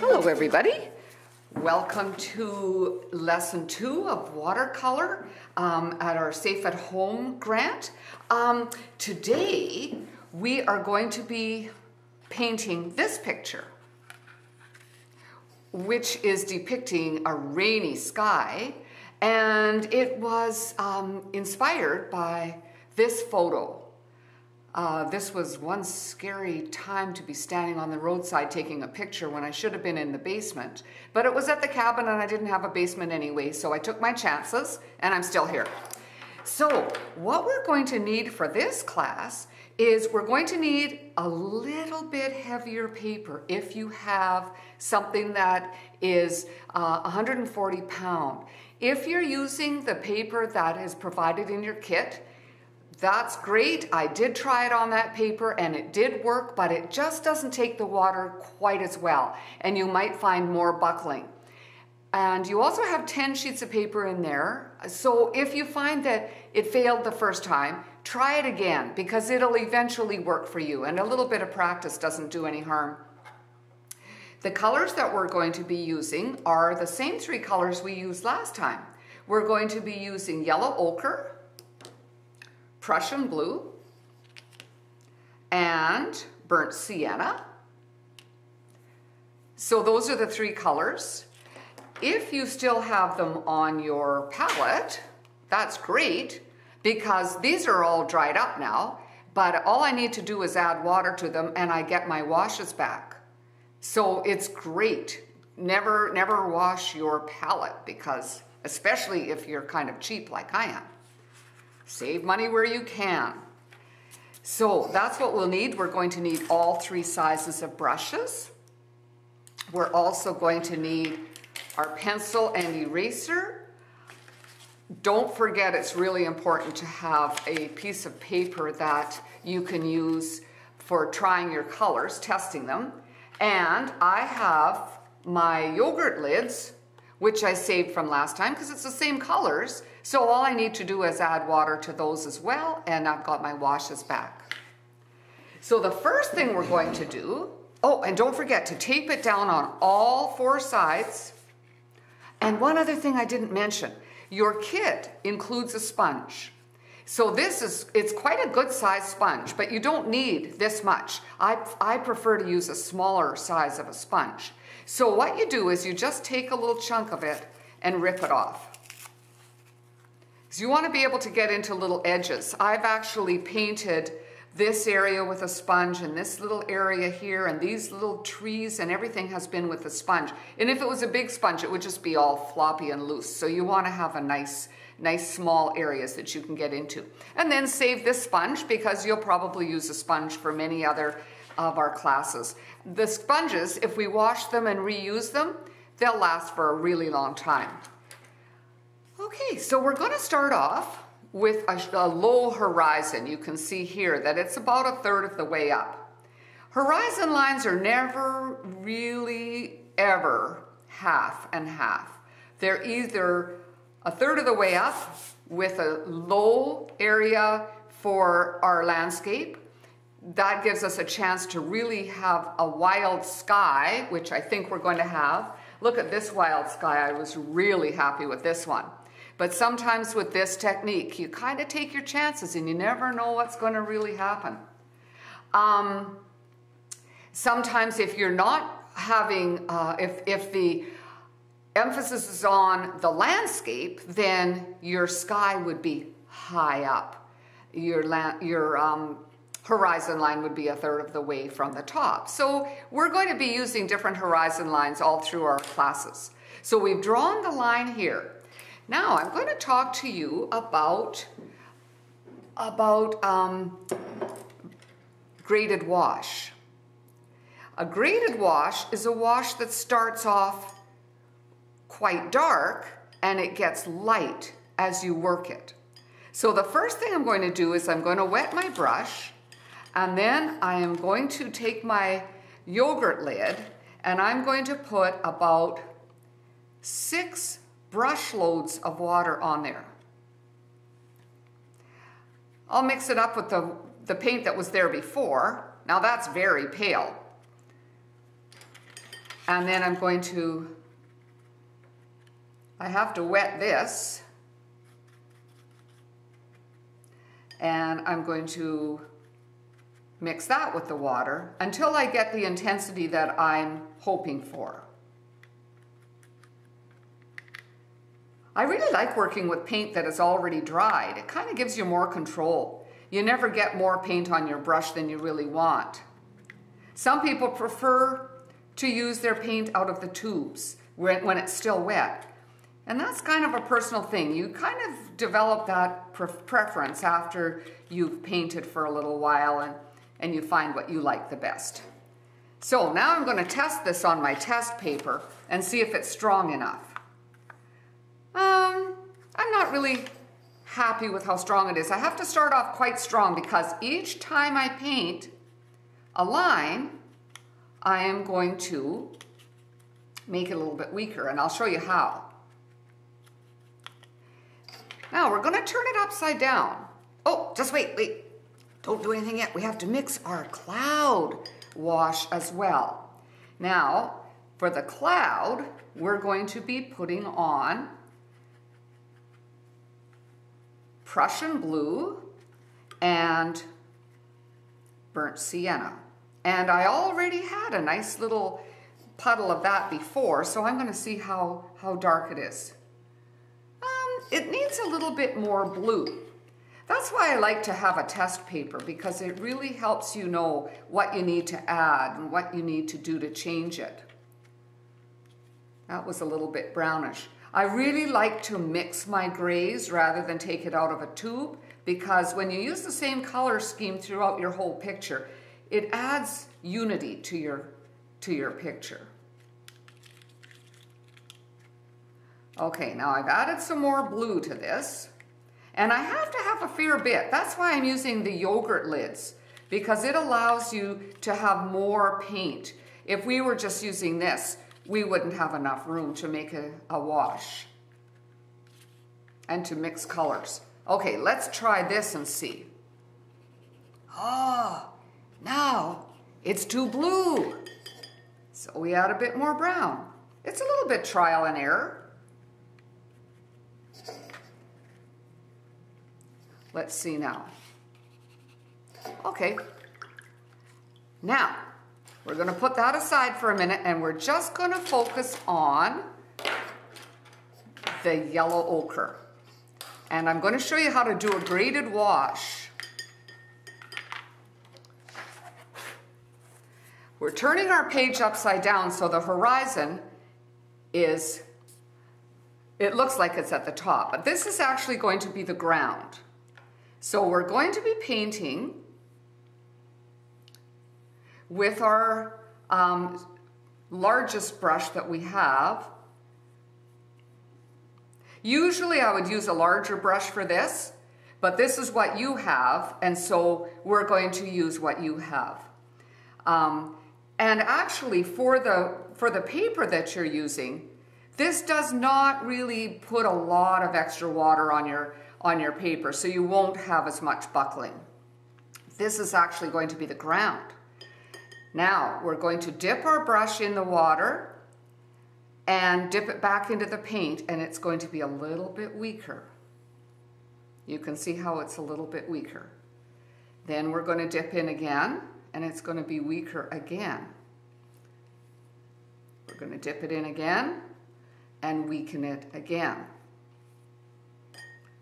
Hello everybody. Welcome to lesson two of watercolor um, at our Safe at Home grant. Um, today we are going to be painting this picture which is depicting a rainy sky and it was um, inspired by this photo uh, this was one scary time to be standing on the roadside taking a picture when I should have been in the basement. But it was at the cabin and I didn't have a basement anyway, so I took my chances and I'm still here. So what we're going to need for this class is we're going to need a little bit heavier paper if you have something that is uh, 140 pound. If you're using the paper that is provided in your kit, that's great. I did try it on that paper and it did work, but it just doesn't take the water quite as well. And you might find more buckling. And you also have 10 sheets of paper in there. So if you find that it failed the first time, try it again because it'll eventually work for you. And a little bit of practice doesn't do any harm. The colors that we're going to be using are the same three colors we used last time. We're going to be using yellow ochre, Prussian blue, and burnt sienna. So those are the three colors. If you still have them on your palette, that's great because these are all dried up now, but all I need to do is add water to them and I get my washes back. So it's great. Never, never wash your palette because, especially if you're kind of cheap like I am. Save money where you can. So that's what we'll need. We're going to need all three sizes of brushes. We're also going to need our pencil and eraser. Don't forget it's really important to have a piece of paper that you can use for trying your colors, testing them. And I have my yogurt lids, which I saved from last time because it's the same colors. So all I need to do is add water to those as well, and I've got my washes back. So the first thing we're going to do, oh, and don't forget to tape it down on all four sides. And one other thing I didn't mention, your kit includes a sponge. So this is, it's quite a good size sponge, but you don't need this much. I, I prefer to use a smaller size of a sponge. So what you do is you just take a little chunk of it and rip it off. So you want to be able to get into little edges. I've actually painted this area with a sponge and this little area here and these little trees and everything has been with a sponge. And if it was a big sponge, it would just be all floppy and loose. So you want to have a nice, nice small areas that you can get into. And then save this sponge because you'll probably use a sponge for many other of our classes. The sponges, if we wash them and reuse them, they'll last for a really long time. Okay, so we're going to start off with a, a, low horizon. You can see here that it's about a third of the way up. Horizon lines are never really ever half and half. They're either a third of the way up with a low area for our landscape. That gives us a chance to really have a wild sky, which I think we're going to have. Look at this wild sky. I was really happy with this one. But sometimes with this technique, you kind of take your chances and you never know what's going to really happen. Um, sometimes if you're not having, uh, if, if the emphasis is on the landscape, then your sky would be high up. Your, your um, horizon line would be a third of the way from the top. So we're going to be using different horizon lines all through our classes. So we've drawn the line here. Now I'm going to talk to you about, about um, graded wash. A graded wash is a wash that starts off quite dark and it gets light as you work it. So the first thing I'm going to do is I'm going to wet my brush and then I am going to take my yogurt lid and I'm going to put about six brush loads of water on there. I'll mix it up with the the paint that was there before. Now that's very pale. And then I'm going to, I have to wet this. And I'm going to mix that with the water until I get the intensity that I'm hoping for. I really like working with paint that is already dried. It kind of gives you more control. You never get more paint on your brush than you really want. Some people prefer to use their paint out of the tubes when, it's still wet. And that's kind of a personal thing. You kind of develop that pre preference after you've painted for a little while and, and you find what you like the best. So now I'm going to test this on my test paper and see if it's strong enough. Um, I'm not really happy with how strong it is. I have to start off quite strong because each time I paint a line, I am going to make it a little bit weaker and I'll show you how. Now we're going to turn it upside down. Oh, just wait, wait. Don't do anything yet. We have to mix our cloud wash as well. Now, for the cloud, we're going to be putting on Prussian blue and burnt sienna. And I already had a nice little puddle of that before, so I'm gonna see how, how dark it is. Um, it needs a little bit more blue. That's why I like to have a test paper because it really helps you know what you need to add and what you need to do to change it. That was a little bit brownish. I really like to mix my grays rather than take it out of a tube because when you use the same color scheme throughout your whole picture, it adds unity to your, to your picture. Okay, now I've added some more blue to this. And I have to have a fair bit. That's why I'm using the yogurt lids because it allows you to have more paint. If we were just using this, we wouldn't have enough room to make a, a wash and to mix colors. Okay, let's try this and see. Oh, now it's too blue. So we add a bit more brown. It's a little bit trial and error. Let's see now. Okay. Now, we're gonna put that aside for a minute and we're just gonna focus on the yellow ochre. And I'm gonna show you how to do a graded wash. We're turning our page upside down so the horizon is, it looks like it's at the top, but this is actually going to be the ground. So we're going to be painting with our um, largest brush that we have. Usually I would use a larger brush for this, but this is what you have, and so we're going to use what you have. Um, and actually for the, for the paper that you're using, this does not really put a lot of extra water on your, on your paper, so you won't have as much buckling. This is actually going to be the ground. Now we're going to dip our brush in the water and dip it back into the paint and it's going to be a little bit weaker. You can see how it's a little bit weaker. Then we're going to dip in again and it's going to be weaker again. We're going to dip it in again and weaken it again.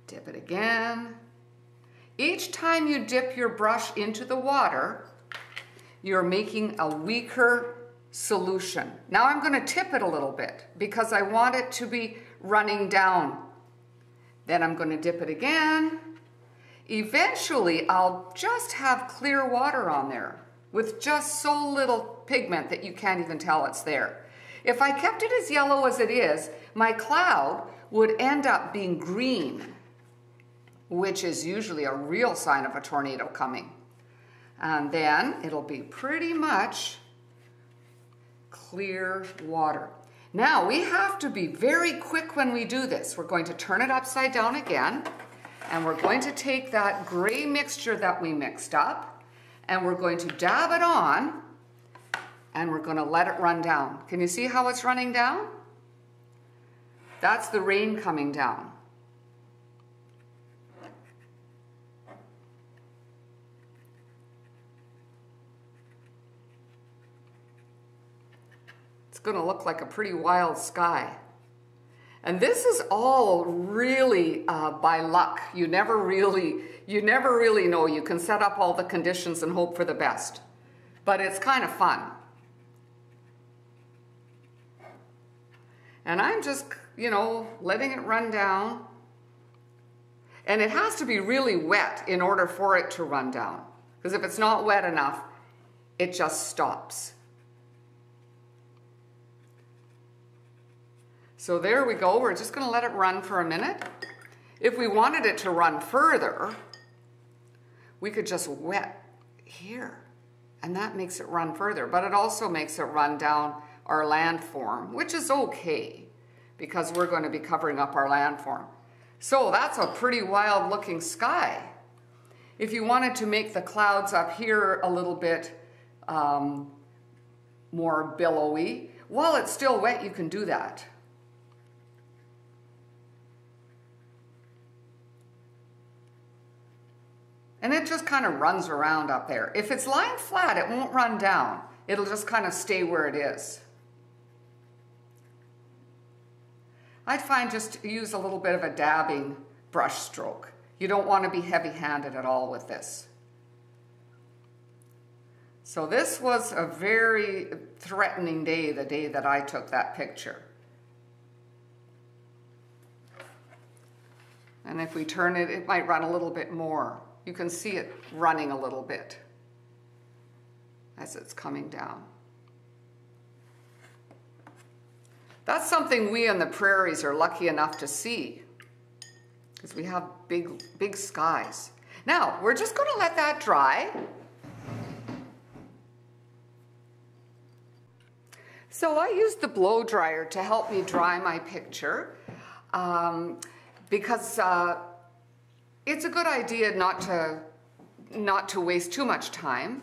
Dip it again. Each time you dip your brush into the water, you're making a weaker solution. Now I'm going to tip it a little bit because I want it to be running down. Then I'm going to dip it again. Eventually, I'll just have clear water on there with just so little pigment that you can't even tell it's there. If I kept it as yellow as it is, my cloud would end up being green, which is usually a real sign of a tornado coming. And then it'll be pretty much clear water. Now we have to be very quick when we do this. We're going to turn it upside down again And we're going to take that gray mixture that we mixed up and we're going to dab it on and we're going to let it run down. Can you see how it's running down? That's the rain coming down. It's going to look like a pretty wild sky. And this is all really uh, by luck. You never really, you never really know. You can set up all the conditions and hope for the best. But it's kind of fun. And I'm just, you know, letting it run down. And it has to be really wet in order for it to run down. Because if it's not wet enough, it just stops. So there we go. We're just going to let it run for a minute. If we wanted it to run further, we could just wet here. And that makes it run further. But it also makes it run down our landform, which is okay because we're going to be covering up our landform. So that's a pretty wild looking sky. If you wanted to make the clouds up here a little bit um, more billowy, while it's still wet, you can do that. And it just kind of runs around up there. If it's lying flat, it won't run down. It'll just kind of stay where it is. I'd find just use a little bit of a dabbing brush stroke. You don't want to be heavy-handed at all with this. So this was a very threatening day, the day that I took that picture. And if we turn it, it might run a little bit more. You can see it running a little bit as it's coming down. That's something we in the prairies are lucky enough to see because we have big, big skies. Now, we're just going to let that dry. So I used the blow dryer to help me dry my picture um, because uh, it's a good idea not to, not to waste too much time.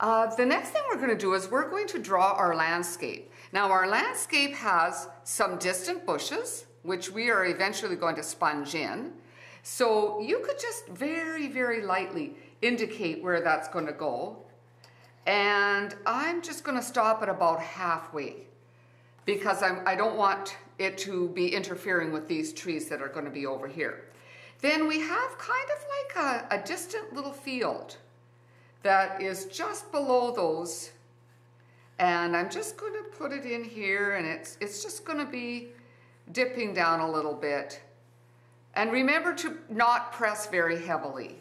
Uh, the next thing we're going to do is we're going to draw our landscape. Now our landscape has some distant bushes, which we are eventually going to sponge in. So you could just very, very lightly indicate where that's going to go. And I'm just going to stop at about halfway because I'm, I don't want it to be interfering with these trees that are going to be over here. Then we have kind of like a, a distant little field that is just below those. And I'm just going to put it in here and it's, it's just going to be dipping down a little bit. And remember to not press very heavily.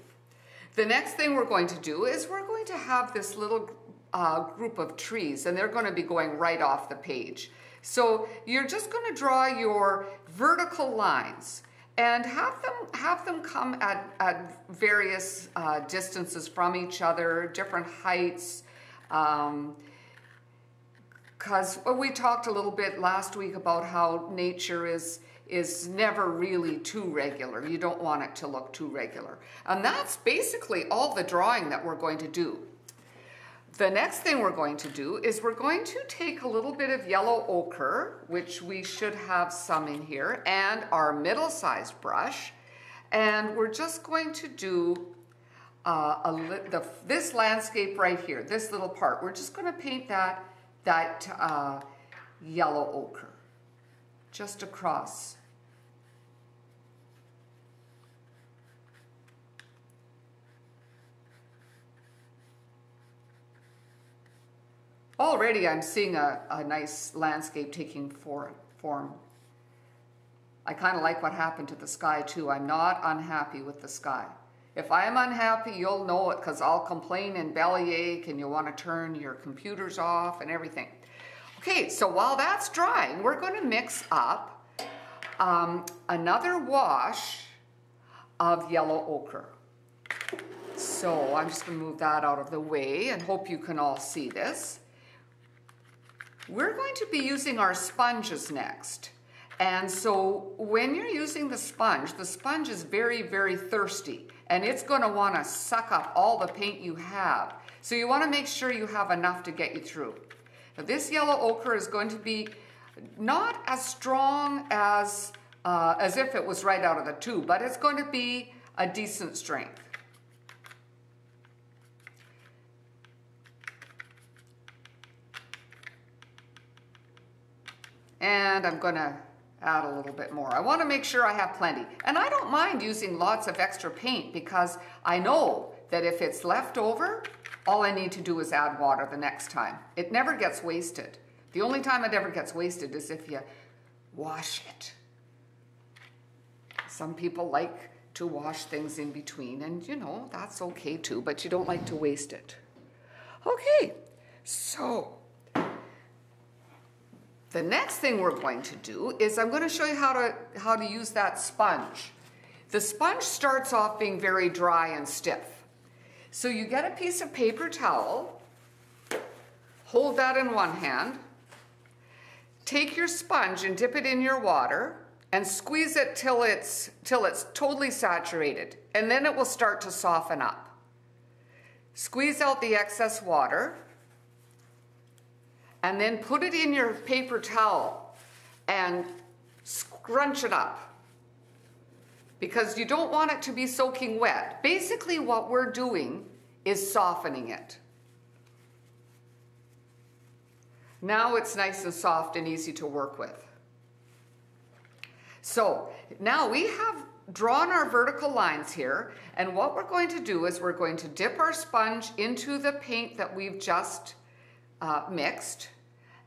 The next thing we're going to do is we're going to have this little uh, group of trees and they're going to be going right off the page. So you're just going to draw your vertical lines and have them have them come at, at various uh, distances from each other, different heights. Because um, we talked a little bit last week about how nature is is never really too regular. You don't want it to look too regular. And that's basically all the drawing that we're going to do. The next thing we're going to do is we're going to take a little bit of yellow ochre, which we should have some in here, and our middle-sized brush. And we're just going to do uh, the, this landscape right here, this little part. We're just going to paint that, that uh, yellow ochre just across. Already I'm seeing a, a nice landscape taking form. I kind of like what happened to the sky too. I'm not unhappy with the sky. If I'm unhappy, you'll know it because I'll complain and bellyache and you'll want to turn your computers off and everything. Okay, so while that's drying, we're going to mix up um, another wash of yellow ochre. So I'm just going to move that out of the way and hope you can all see this. We're going to be using our sponges next. And so when you're using the sponge, the sponge is very, very thirsty and it's gonna wanna suck up all the paint you have. So you wanna make sure you have enough to get you through. Now this yellow ochre is going to be not as strong as, uh, as if it was right out of the tube, but it's going to be a decent strength. And I'm gonna add a little bit more. I wanna make sure I have plenty. And I don't mind using lots of extra paint because I know that if it's left over, all I need to do is add water the next time. It never gets wasted. The only time it ever gets wasted is if you wash it. Some people like to wash things in between and you know, that's okay too, but you don't like to waste it. Okay, so the next thing we're going to do is I'm going to show you how to, how to use that sponge. The sponge starts off being very dry and stiff. So you get a piece of paper towel, hold that in one hand, take your sponge and dip it in your water and squeeze it till it's, till it's totally saturated and then it will start to soften up. Squeeze out the excess water and then put it in your paper towel and scrunch it up because you don't want it to be soaking wet. Basically what we're doing is softening it. Now it's nice and soft and easy to work with. So now we have drawn our vertical lines here and what we're going to do is we're going to dip our sponge into the paint that we've just uh, mixed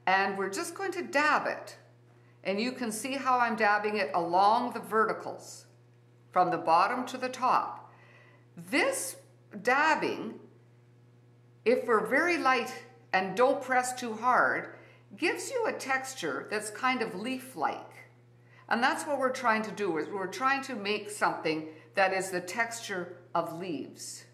and we're just going to dab it. And you can see how I'm dabbing it along the verticals from the bottom to the top. This dabbing, if we're very light and don't press too hard, gives you a texture that's kind of leaf-like. And that's what we're trying to do, is we're trying to make something that is the texture of leaves.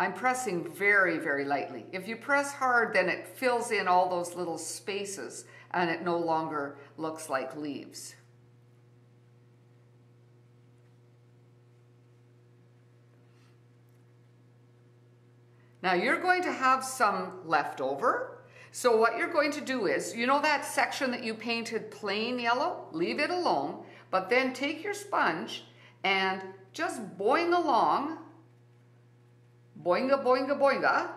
I'm pressing very, very lightly. If you press hard, then it fills in all those little spaces and it no longer looks like leaves. Now you're going to have some left over. So what you're going to do is, you know that section that you painted plain yellow? Leave it alone, but then take your sponge and just boing along boinga, boinga, boinga,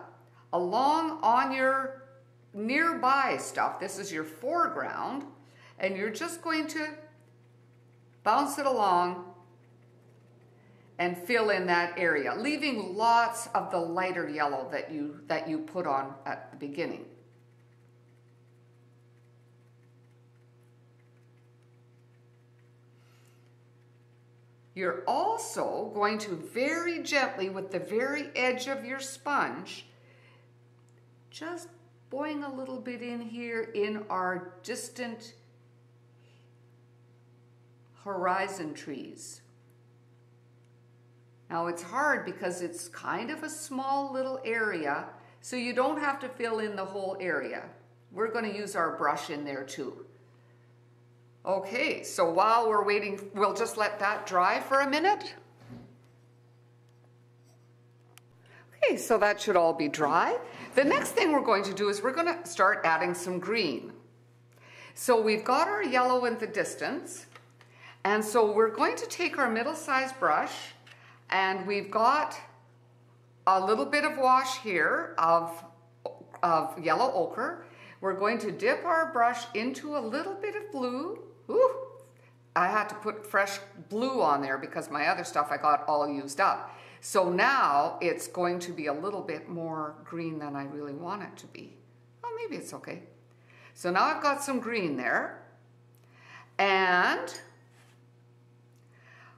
along on your nearby stuff. This is your foreground, and you're just going to bounce it along and fill in that area, leaving lots of the lighter yellow that you, that you put on at the beginning. You're also going to very gently with the very edge of your sponge, just boing a little bit in here in our distant horizon trees. Now it's hard because it's kind of a small little area, so you don't have to fill in the whole area. We're going to use our brush in there too. Okay, so while we're waiting, we'll just let that dry for a minute. Okay, so that should all be dry. The next thing we're going to do is we're going to start adding some green. So we've got our yellow in the distance, and so we're going to take our middle-sized brush, and we've got a little bit of wash here of, of yellow ochre. We're going to dip our brush into a little bit of blue, I had to put fresh blue on there because my other stuff I got all used up. So now it's going to be a little bit more green than I really want it to be. Well, maybe it's okay. So now I've got some green there. And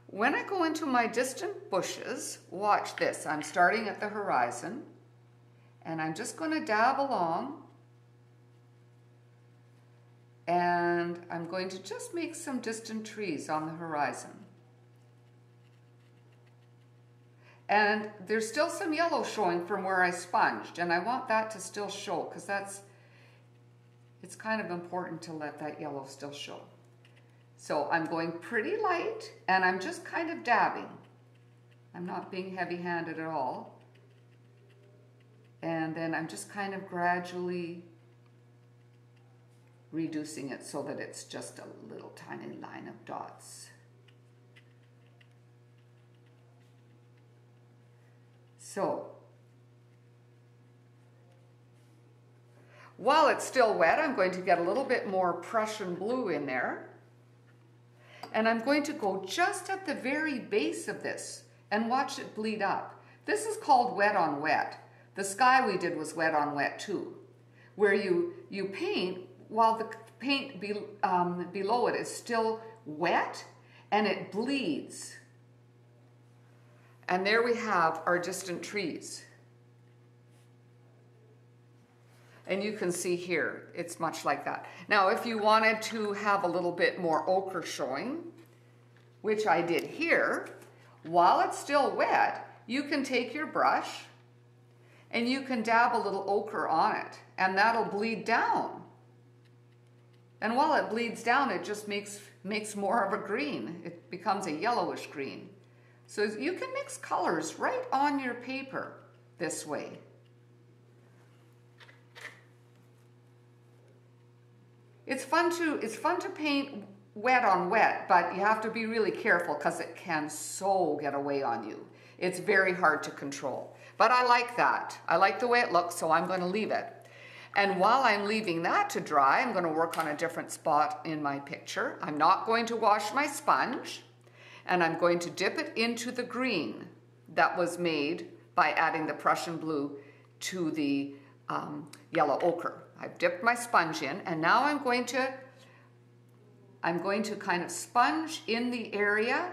when I go into my distant bushes, watch this. I'm starting at the horizon and I'm just going to dab along and I'm going to just make some distant trees on the horizon. And there's still some yellow showing from where I sponged, and I want that to still show because that's, it's kind of important to let that yellow still show. So I'm going pretty light and I'm just kind of dabbing. I'm not being heavy-handed at all. And then I'm just kind of gradually reducing it so that it's just a little tiny line of dots. So, while it's still wet, I'm going to get a little bit more Prussian blue in there. And I'm going to go just at the very base of this and watch it bleed up. This is called wet on wet. The sky we did was wet on wet too, where you, you paint while the paint be, um, below it is still wet and it bleeds. And there we have our distant trees. And you can see here, it's much like that. Now, if you wanted to have a little bit more ochre showing, which I did here, while it's still wet, you can take your brush and you can dab a little ochre on it and that'll bleed down. And while it bleeds down, it just makes, makes more of a green. It becomes a yellowish green. So you can mix colors right on your paper this way. It's fun to, it's fun to paint wet on wet, but you have to be really careful because it can so get away on you. It's very hard to control. But I like that. I like the way it looks, so I'm going to leave it. And while I'm leaving that to dry, I'm going to work on a different spot in my picture. I'm not going to wash my sponge, and I'm going to dip it into the green that was made by adding the Prussian blue to the um, yellow ochre. I've dipped my sponge in, and now I'm going to I'm going to kind of sponge in the area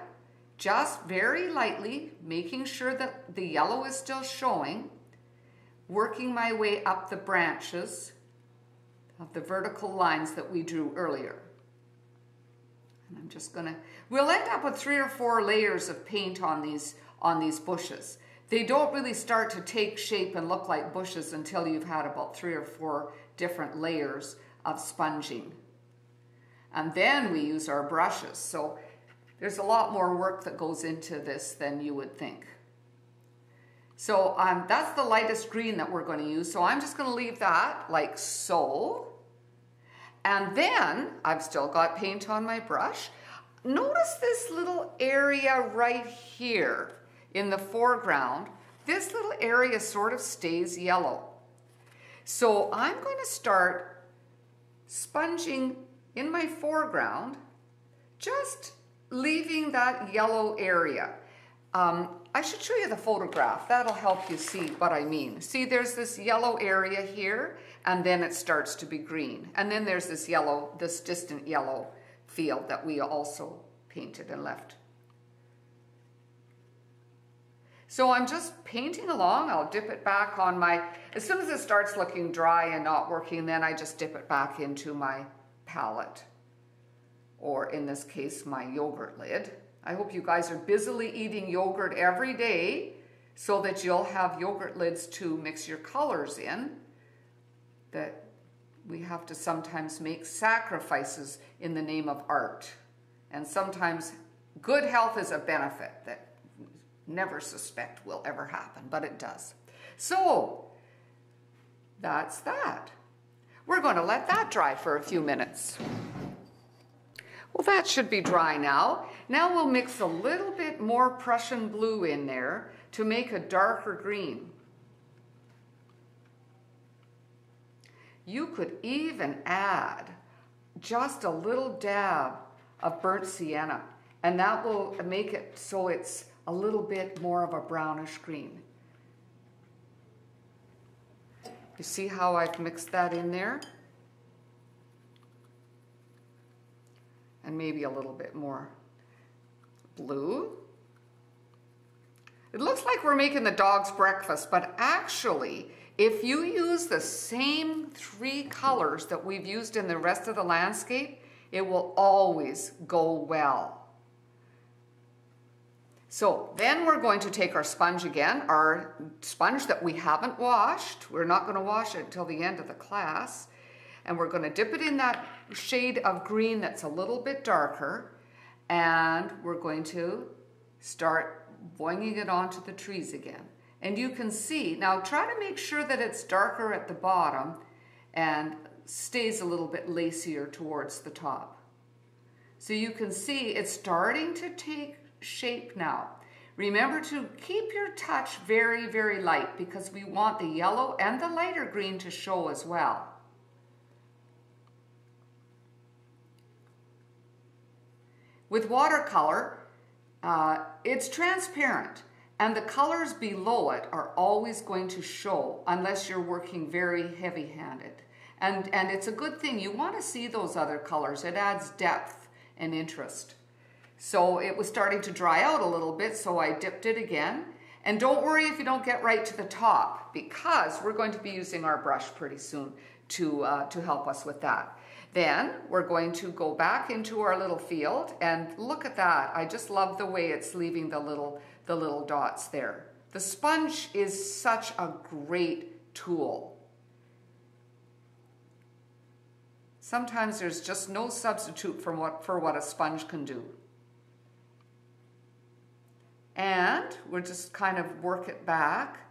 just very lightly, making sure that the yellow is still showing working my way up the branches of the vertical lines that we drew earlier. And I'm just gonna, we'll end up with three or four layers of paint on these, on these bushes. They don't really start to take shape and look like bushes until you've had about three or four different layers of sponging. And then we use our brushes. So there's a lot more work that goes into this than you would think. So um, that's the lightest green that we're going to use. So I'm just going to leave that like so. And then I've still got paint on my brush. Notice this little area right here in the foreground. This little area sort of stays yellow. So I'm going to start sponging in my foreground, just leaving that yellow area. Um, I should show you the photograph. That'll help you see what I mean. See, there's this yellow area here, and then it starts to be green. And then there's this yellow, this distant yellow field that we also painted and left. So I'm just painting along. I'll dip it back on my, as soon as it starts looking dry and not working, then I just dip it back into my palette. Or in this case, my yogurt lid. I hope you guys are busily eating yogurt every day so that you'll have yogurt lids to mix your colors in. That we have to sometimes make sacrifices in the name of art. And sometimes good health is a benefit that never suspect will ever happen, but it does. So that's that. We're going to let that dry for a few minutes. Well, that should be dry now. Now we'll mix a little bit more Prussian blue in there to make a darker green. You could even add just a little dab of burnt sienna and that will make it so it's a little bit more of a brownish green. You see how I've mixed that in there? And maybe a little bit more blue. It looks like we're making the dog's breakfast, but actually, if you use the same three colors that we've used in the rest of the landscape, it will always go well. So then we're going to take our sponge again, our sponge that we haven't washed. We're not going to wash it until the end of the class. And we're going to dip it in that shade of green that's a little bit darker and we're going to start boinging it onto the trees again. And you can see, now try to make sure that it's darker at the bottom and stays a little bit lacier towards the top. So you can see it's starting to take shape now. Remember to keep your touch very, very light because we want the yellow and the lighter green to show as well. With watercolor, uh, it's transparent and the colors below it are always going to show unless you're working very heavy-handed. And, and it's a good thing. You want to see those other colors. It adds depth and interest. So it was starting to dry out a little bit, so I dipped it again. And don't worry if you don't get right to the top, because we're going to be using our brush pretty soon to, uh, to help us with that. Then we're going to go back into our little field and look at that. I just love the way it's leaving the little, the little dots there. The sponge is such a great tool. Sometimes there's just no substitute for what, for what a sponge can do. And we'll just kind of work it back.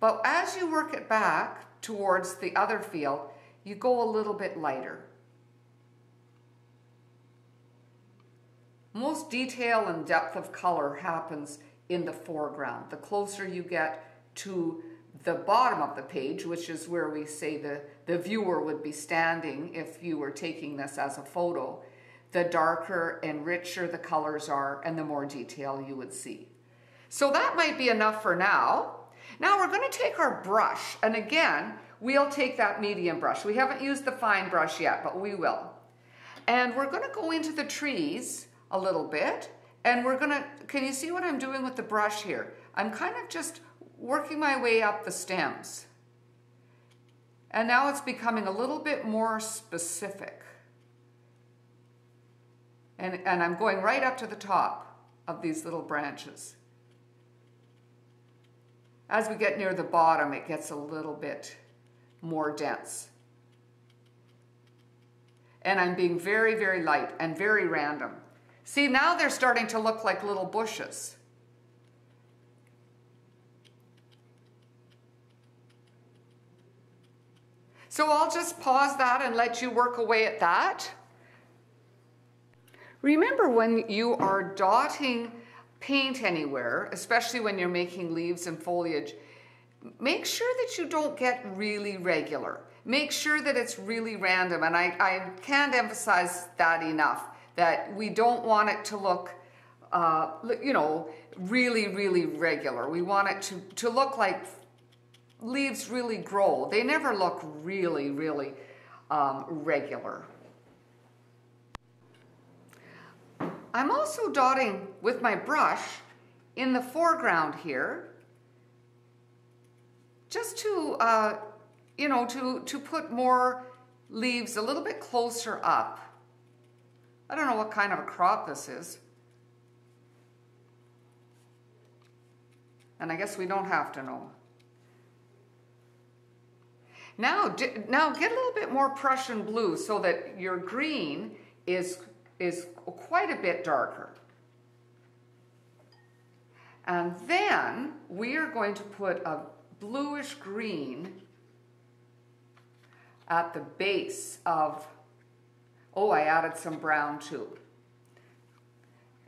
But as you work it back towards the other field, you go a little bit lighter. Most detail and depth of color happens in the foreground. The closer you get to the bottom of the page, which is where we say the, the viewer would be standing if you were taking this as a photo, the darker and richer the colors are and the more detail you would see. So that might be enough for now. Now we're going to take our brush and again, we'll take that medium brush. We haven't used the fine brush yet, but we will. And we're going to go into the trees a little bit. And we're gonna, can you see what I'm doing with the brush here? I'm kind of just working my way up the stems. And now it's becoming a little bit more specific. And, and I'm going right up to the top of these little branches. As we get near the bottom, it gets a little bit more dense. And I'm being very, very light and very random. See, now they're starting to look like little bushes. So I'll just pause that and let you work away at that. Remember when you are dotting paint anywhere, especially when you're making leaves and foliage, make sure that you don't get really regular. Make sure that it's really random, and I, I can't emphasize that enough that we don't want it to look, uh, you know, really, really regular. We want it to, to look like leaves really grow. They never look really, really um, regular. I'm also dotting with my brush in the foreground here, just to, uh, you know, to, to put more leaves a little bit closer up. I don't know what kind of a crop this is. And I guess we don't have to know. Now, now get a little bit more Prussian blue so that your green is, is quite a bit darker. And then we are going to put a bluish green at the base of Oh, I added some brown too.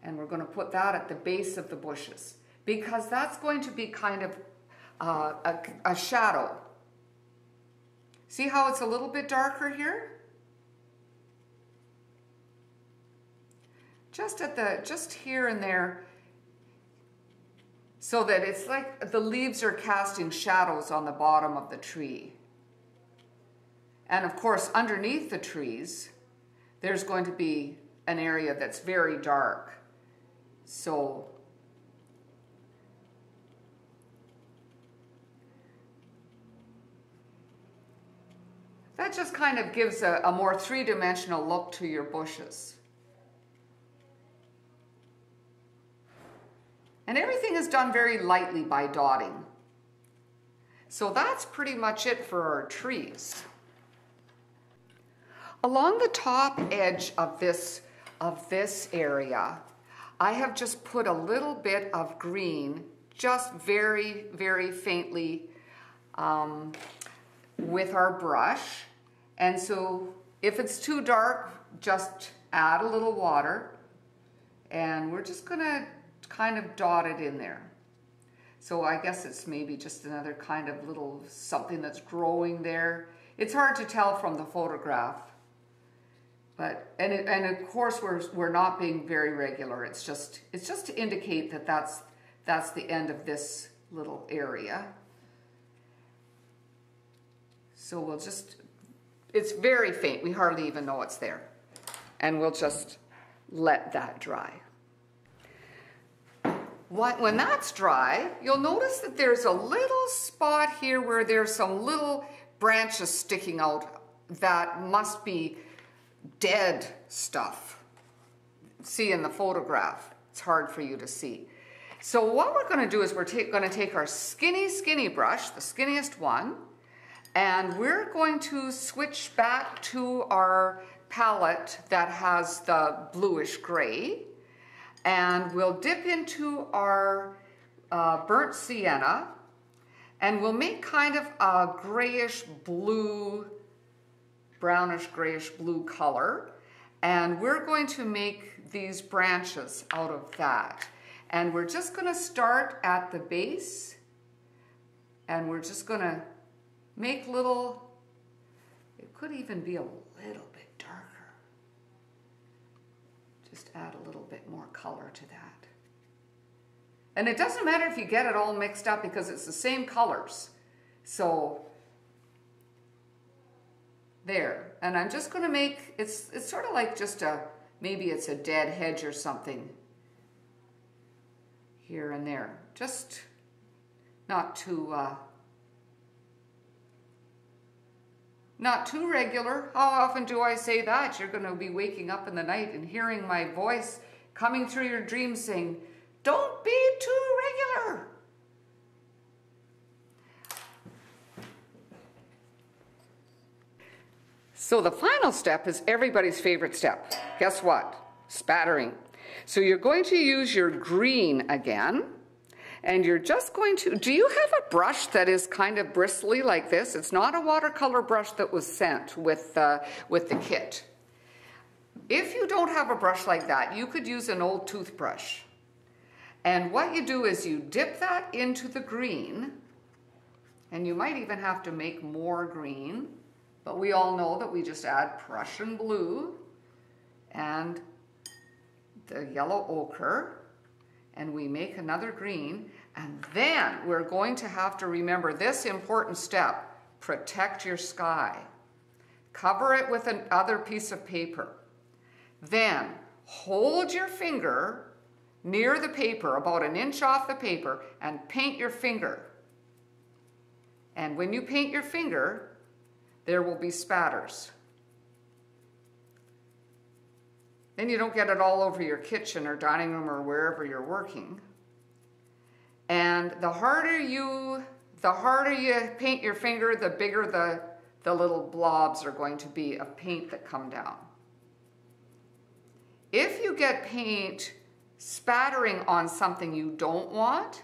And we're going to put that at the base of the bushes because that's going to be kind of uh, a, a shadow. See how it's a little bit darker here? Just at the, just here and there, so that it's like the leaves are casting shadows on the bottom of the tree. And of course, underneath the trees, there's going to be an area that's very dark. So that just kind of gives a, a more three-dimensional look to your bushes. And everything is done very lightly by dotting. So that's pretty much it for our trees. Along the top edge of this, of this area, I have just put a little bit of green, just very, very faintly um, with our brush. And so if it's too dark, just add a little water and we're just gonna kind of dot it in there. So I guess it's maybe just another kind of little something that's growing there. It's hard to tell from the photograph. But, and, it, and of course we're, we're not being very regular. It's just, it's just to indicate that that's, that's the end of this little area. So we'll just, it's very faint. We hardly even know it's there. And we'll just let that dry. When that's dry, you'll notice that there's a little spot here where there's some little branches sticking out that must be dead stuff. See in the photograph, it's hard for you to see. So what we're gonna do is we're gonna take our skinny, skinny brush, the skinniest one, and we're going to switch back to our palette that has the bluish gray and we'll dip into our uh, burnt sienna and we'll make kind of a grayish blue, brownish grayish blue color. And we're going to make these branches out of that. And we're just gonna start at the base and we're just gonna make little, it could even be a little bit darker. just add a little bit more color to that. And it doesn't matter if you get it all mixed up because it's the same colors. So there. And I'm just going to make, it's, it's sort of like just a, maybe it's a dead hedge or something here and there. Just not too uh, Not too regular. How often do I say that? You're going to be waking up in the night and hearing my voice coming through your dreams saying, Don't be too regular. So the final step is everybody's favorite step. Guess what? Spattering. So you're going to use your green again and you're just going to, do you have a brush that is kind of bristly like this? It's not a watercolor brush that was sent with, uh, with the kit. If you don't have a brush like that, you could use an old toothbrush. And what you do is you dip that into the green, and you might even have to make more green, but we all know that we just add Prussian blue and the yellow ochre and we make another green, and then we're going to have to remember this important step, protect your sky. Cover it with another piece of paper. Then hold your finger near the paper, about an inch off the paper, and paint your finger. And when you paint your finger, there will be spatters. Then you don't get it all over your kitchen or dining room or wherever you're working. And the harder you, the harder you paint your finger, the bigger the, the little blobs are going to be of paint that come down. If you get paint spattering on something you don't want,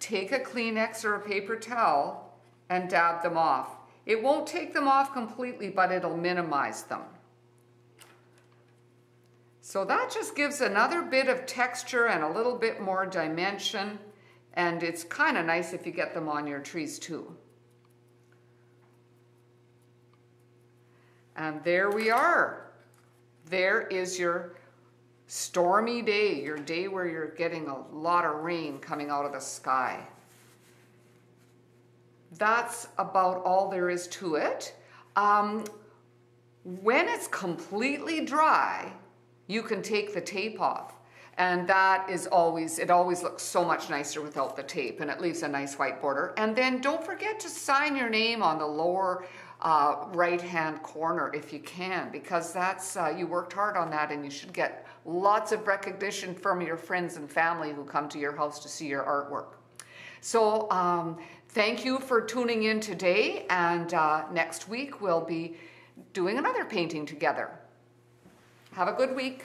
take a Kleenex or a paper towel and dab them off. It won't take them off completely, but it'll minimize them. So that just gives another bit of texture and a little bit more dimension. And it's kind of nice if you get them on your trees too. And there we are. There is your stormy day, your day where you're getting a lot of rain coming out of the sky. That's about all there is to it. Um, when it's completely dry, you can take the tape off. And that is always, it always looks so much nicer without the tape and it leaves a nice white border. And then don't forget to sign your name on the lower uh, right-hand corner if you can, because that's, uh, you worked hard on that and you should get lots of recognition from your friends and family who come to your house to see your artwork. So um, Thank you for tuning in today, and uh, next week we'll be doing another painting together. Have a good week.